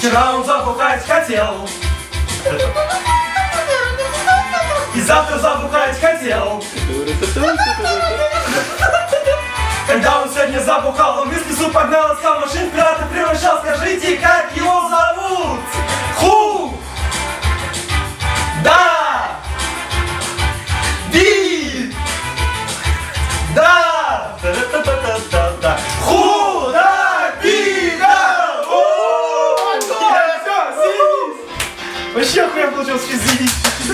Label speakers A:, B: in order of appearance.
A: Вчера он забухать хотел. И завтра забухать хотел. Когда он сегодня забухал, он в лесу погнал, искал машин Вообще хуя получилось физически.